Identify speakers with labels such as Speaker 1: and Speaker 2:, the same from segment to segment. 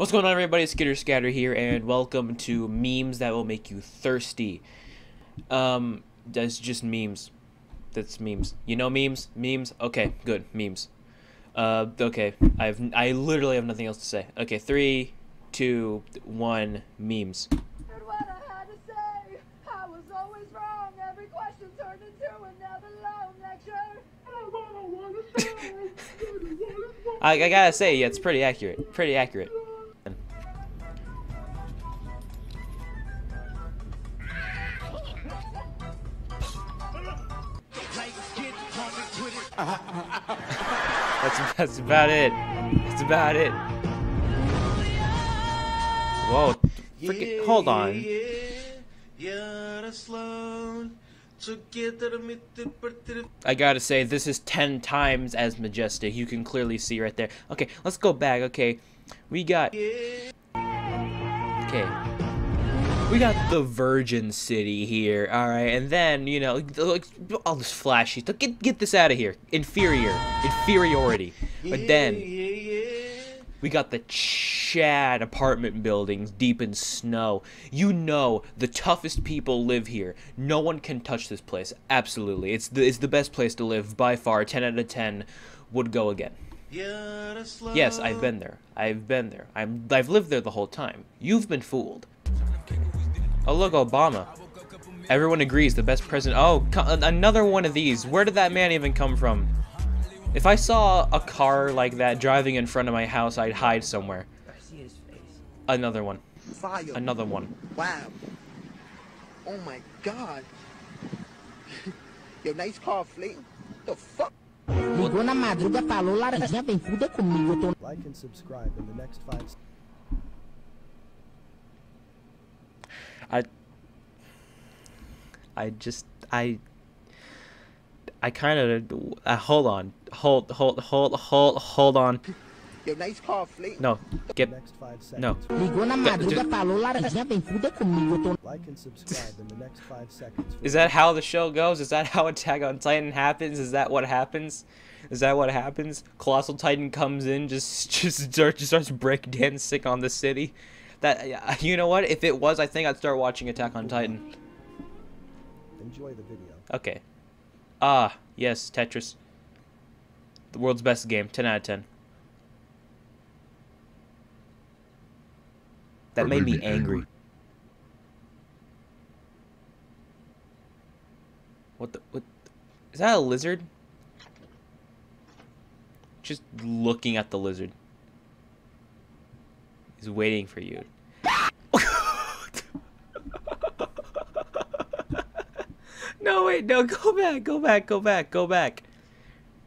Speaker 1: What's going on everybody, Skkiter Skkater here, and welcome to Memes That Will Make You Thirsty. Um, that's just memes. That's memes. You know memes? Memes? Okay, good, memes. Uh, okay, I've, I literally have nothing else to say. Okay, three, two, one, memes.
Speaker 2: Heard what I had to say. I was always wrong. Every question turned into another long lecture.
Speaker 1: I, I gotta say, yeah, it's pretty accurate. Pretty accurate. That's that's about it. That's about it. Whoa, freaking hold on. I gotta say, this is 10 times as majestic. You can clearly see right there. Okay, let's go back. Okay, we got. Okay. We got the Virgin City here, alright? And then, you know, like, all this flashy stuff. Get, get this out of here. Inferior. Inferiority. But then, we got the Chad apartment buildings deep in snow. You know the toughest people live here. No one can touch this place. Absolutely. It's the it's the best place to live by far. 10 out of 10 would go again. Yes, I've been there. I've been there. I'm I've lived there the whole time. You've been fooled. Oh look, Obama. Everyone agrees the best president. Oh, another one of these. Where did that man even come from? If I saw a car like that driving in front of my house, I'd hide somewhere.
Speaker 3: I see his face.
Speaker 1: Another one.
Speaker 3: Fire.
Speaker 1: Another one.
Speaker 3: Wow. Oh my god. Your nice car, Flea. The fuck?
Speaker 4: Ligou na madruga, falou laranjinha, vem fuder comigo,
Speaker 5: Like and subscribe in the next five.
Speaker 1: I I just I I kind of uh, hold on. Hold hold hold hold hold on.
Speaker 3: Your nice car, Flea.
Speaker 1: No. Get
Speaker 5: Next five seconds.
Speaker 1: no.
Speaker 4: Ligou na madruga, falou laranjinha, vem fuder comigo, eu tô
Speaker 5: Like and subscribe in the next five seconds.
Speaker 1: Is that how the show goes? Is that how Attack on Titan happens? Is that what happens? Is that what happens? Colossal Titan comes in, just just starts just starts breakdancing on the city. That you know what? If it was, I think I'd start watching Attack on Titan.
Speaker 5: Enjoy the video.
Speaker 1: Okay. Ah, yes, Tetris. The world's best game. 10 out of 10. That made me angry. What the what Is that a lizard? Just looking at the lizard. He's waiting for you. No, wait, no, go back, go back, go back, go back.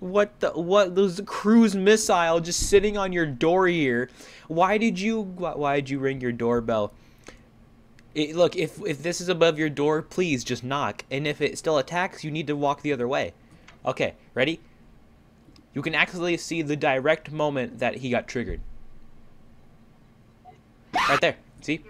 Speaker 1: What the, what, a cruise missile just sitting on your door here. Why did you, why, why did you ring your doorbell? It, look, if, if this is above your door, please just knock. And if it still attacks, you need to walk the other way. Okay, ready? You can actually see the direct moment that he got triggered. Right there, see?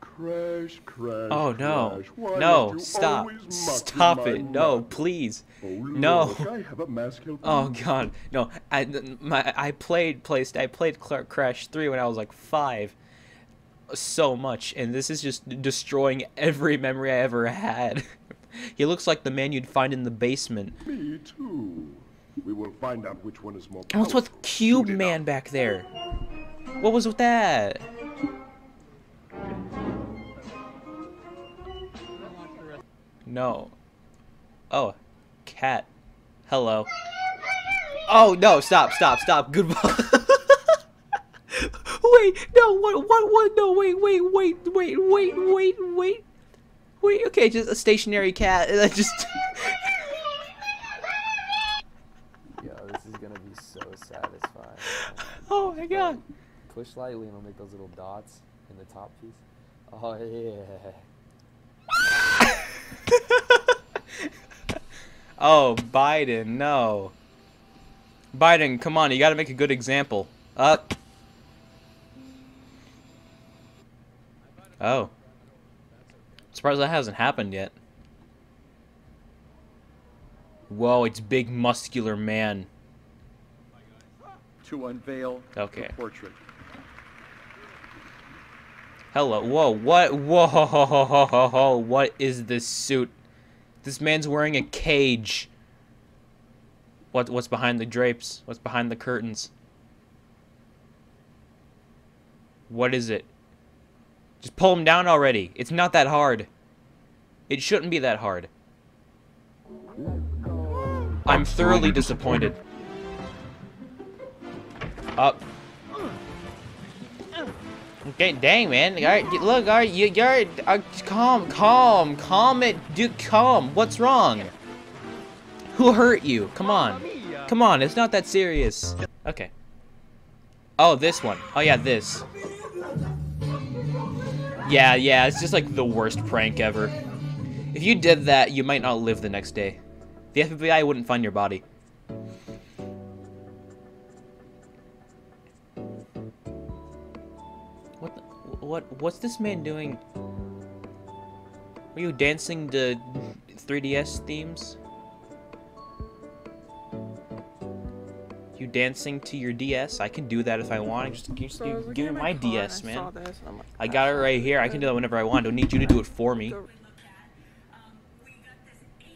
Speaker 6: Crash, crash.
Speaker 1: Oh no.
Speaker 6: crash.
Speaker 1: No, stop. Stop it. No, please.
Speaker 6: Oh,
Speaker 1: No.
Speaker 6: look, I have a mask
Speaker 1: Oh god. No. I my I played placed I played Crash 3 when I was like 5 so much and this is just destroying every memory I ever had. he looks like the man you'd find in the basement.
Speaker 6: Me too. We will find out which one is more
Speaker 1: what's with. Cube Man back there? What was with that? No. Oh, cat. Hello. Oh, no, stop, stop, stop. Goodbye. wait, no, what, what, what, no, wait, wait, wait, wait, wait, wait, wait. Wait, okay, just a stationary cat. I just...
Speaker 7: Yo, this is gonna be so satisfying.
Speaker 1: Oh my god.
Speaker 7: Push lightly and I'll make those little dots in the top piece. Oh yeah.
Speaker 1: Oh, Biden, no. Biden, come on, you gotta make a good example. Up. Oh. Surprised that hasn't happened yet. Whoa, it's big muscular man.
Speaker 8: to unveil
Speaker 1: Okay.
Speaker 8: the portrait.
Speaker 1: Hello. Whoa. What? Whoa. What is this suit? This man's wearing a cage. What? What's behind the drapes? What's behind the curtains? What is it? Just pull him down already. It's not that hard. It shouldn't be that hard. I'm thoroughly disappointed. Up. Okay, dang man. All right, look, all right, you, you're uh, calm, calm, calm it, dude, calm. What's wrong? Who hurt you? Come on, come on. It's not that serious. Okay. Oh, this one. Oh yeah, this. Yeah, yeah. It's just like the worst prank ever. If you did that, you might not live the next day. The FBI wouldn't find your body. What? What's this man doing? Are you dancing to 3DS themes? You dancing to your DS? I can do that if I want. Just, just give, give me my DS, man. I got it right here. I can do that whenever I want. Don't need you to do it for me.
Speaker 8: Um, we got this $18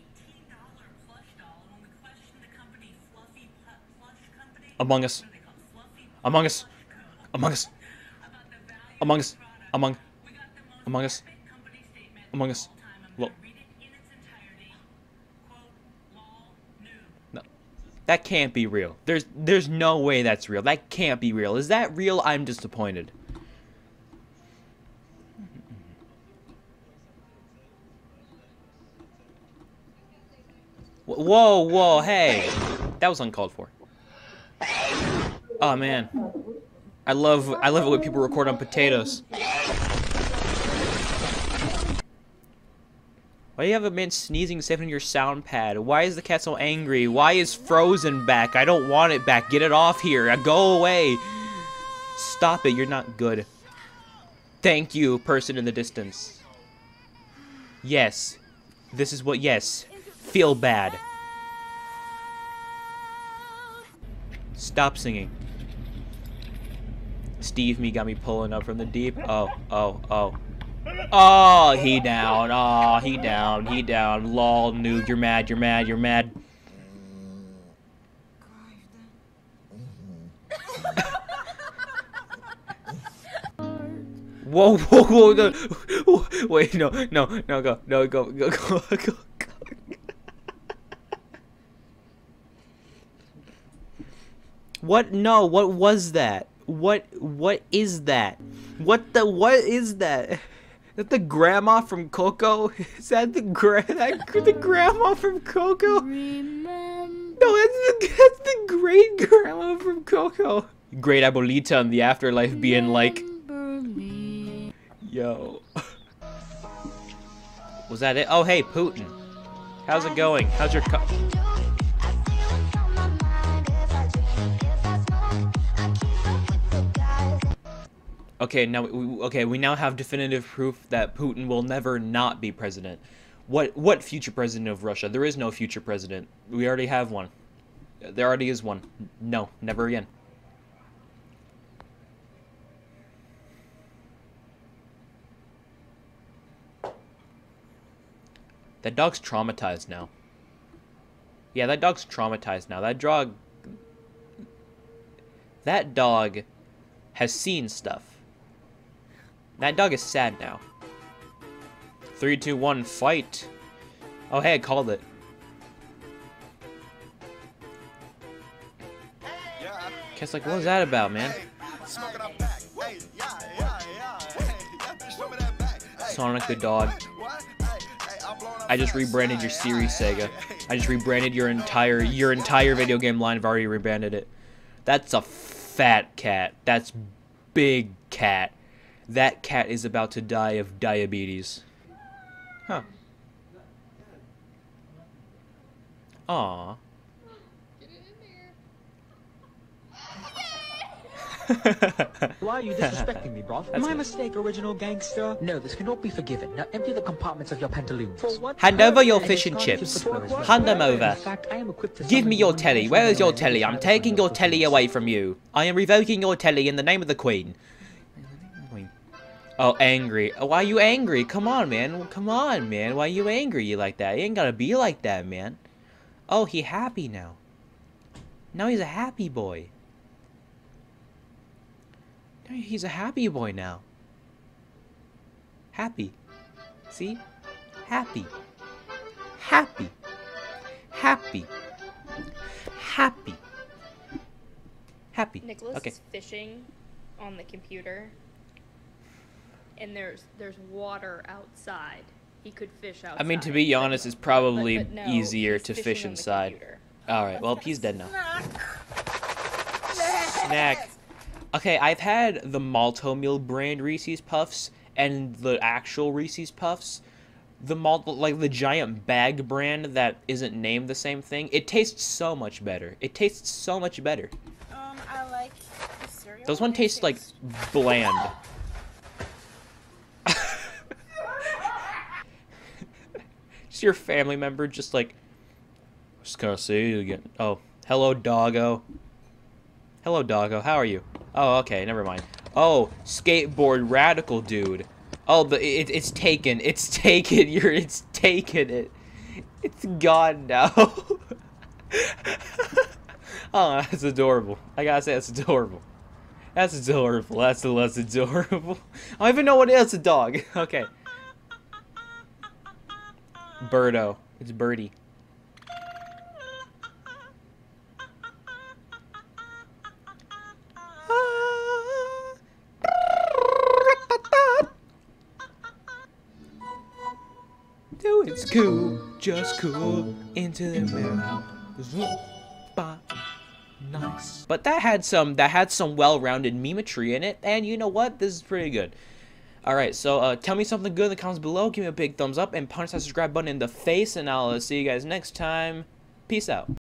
Speaker 8: plush doll, and when we questioned the company, Fluffy Pu- Plush Company,
Speaker 1: Among Us.
Speaker 8: what are they called? Fluffy
Speaker 1: Among Us. Among Us. Among Us. Among. Among Us. Among Us.
Speaker 8: all time. I'm
Speaker 1: Lo-
Speaker 8: gonna read it in its entirety. Quote, lol, noob.
Speaker 1: No. That can't be real. There's there's no way that's real. That can't be real. Is that real? I'm disappointed. Whoa, whoa, hey. That was uncalled for. Oh man. I love I love it when people record on potatoes. Why do you have a man sneezing safe on your sound pad? Why is the cat so angry? Why is Frozen back? I don't want it back. Get it off here. Uh, Go away. Stop it. You're not good. Thank you, person in the distance. Yes. This is what, yes. Feel bad. Stop singing. Steve me got me pulling up from the deep. Oh, oh, oh. Oh, he down. Oh, he down. He down. Lol, noob. You're mad. You're mad. You're mad. Whoa, whoa, whoa, no. Wait, no, no, no, go, no, go, go, go, go, go. What? No, what was that? What, what is that? What the, what is that? Is that the grandma from Coco? Is that the gra- that, the grandma from Coco? No, that's the, that's the great grandma from Coco. Great abuelita in the afterlife being like, yo. Was that it? Oh, hey, Putin. How's it going? How's your Okay, now we, okay, we now have definitive proof that Putin will never not be president. What what future president of Russia? There is no future president. We already have one. There already is one. No, never again. That dog's traumatized now. Yeah, that dog's traumatized now. That dog That dog has seen stuff. That dog is sad now. Three, two, one, fight. Oh, hey, I called it. Kess like, what was that about, man? Sonic the dog. I just rebranded your series, Sega. I just rebranded your entire your entire video game line. I've already rebranded it. That's a fat cat. That's big cat. That cat is about to die of diabetes. Huh. Aw.
Speaker 9: Why are you disrespecting me, bro?
Speaker 1: That's
Speaker 9: My
Speaker 1: it.
Speaker 9: mistake, original gangster. No, this cannot be forgiven. Now empty the compartments of your pantaloons.
Speaker 1: Hand over your fish and
Speaker 9: And
Speaker 1: chips.
Speaker 9: it's time to support
Speaker 1: Hand them over.
Speaker 9: Fact, I am equipped to
Speaker 1: Give me your telly. Where is your telly? I'm taking your telly away from you. I am revoking your telly in the name of the Queen. Oh, angry. Why you angry? Come on, man. Come on, man. Why you angry you like that? You ain't gotta be like that, man. Oh, he happy now. Now he's a happy boy. Now he's a happy boy now. Happy. See? Happy. Happy. Happy. Happy. Happy.
Speaker 10: Nicholas
Speaker 1: Okay.
Speaker 10: is fishing on the computer, and there's there's water outside. He could fish outside.
Speaker 1: I mean, to be honest, it's probably
Speaker 10: but no,
Speaker 1: easier to fish inside. All right. Well, he's dead now. Snack. Okay, I've had the Malt-O-Meal brand Reese's Puffs and the actual Reese's Puffs. The malt, like the giant bag brand that isn't named the same thing. It tastes so much better. It tastes so much better.
Speaker 11: Um, I like the cereal.
Speaker 1: Those one
Speaker 11: It
Speaker 1: taste like bland. Your family member, just like, just gonna say it again. Oh, hello, doggo. Hello, doggo. How are you? Oh, okay, never mind. Oh, skateboard radical dude. Oh, the it, it's taken. It's taken. You're. It's taken. It. It's gone now. oh, that's adorable. I gotta say, that's adorable. That's adorable. That's that's adorable. I don't even know is. A dog. Okay. Birdo. It's Birdie. Do it's cool, just cool, into the middle. Nice. But that had some that had some well-rounded memetry in it, and you know what? This is pretty good. Alright, so uh, tell me something good in the comments below, give me a big thumbs up, and punch that subscribe button in the face, and I'll uh, see you guys next time. Peace out.